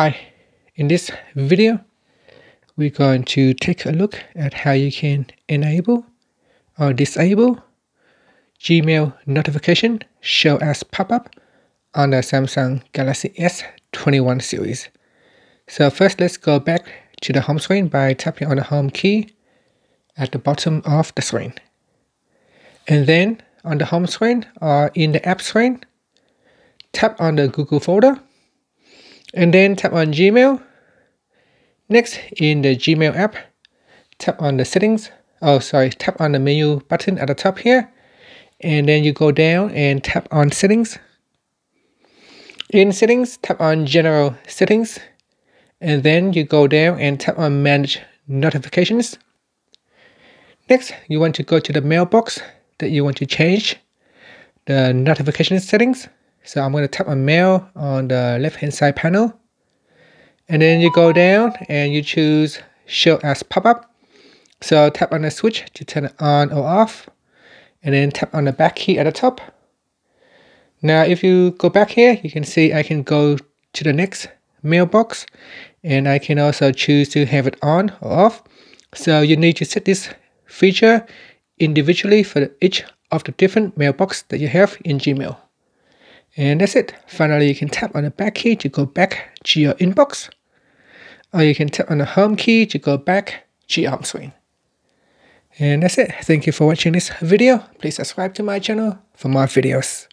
Hi, in this video, we're going to take a look at how you can enable or disable Gmail notification show as pop-up on the Samsung Galaxy S21 series. So first let's go back to the home screen by tapping on the home key at the bottom of the screen. And then on the home screen or in the app screen, tap on the Google folder and then tap on Gmail. Next, in the Gmail app, tap on the settings. Oh, sorry, tap on the menu button at the top here. And then you go down and tap on settings. In settings, tap on general settings. And then you go down and tap on manage notifications. Next, you want to go to the mailbox that you want to change the notification settings. So I'm going to tap on mail on the left hand side panel. And then you go down and you choose show as pop-up. So tap on the switch to turn it on or off. And then tap on the back key at the top. Now if you go back here, you can see I can go to the next mailbox. And I can also choose to have it on or off. So you need to set this feature individually for each of the different mailbox that you have in Gmail. And that's it. Finally, you can tap on the back key to go back to your inbox. Or you can tap on the home key to go back to your home screen. And that's it. Thank you for watching this video. Please subscribe to my channel for more videos.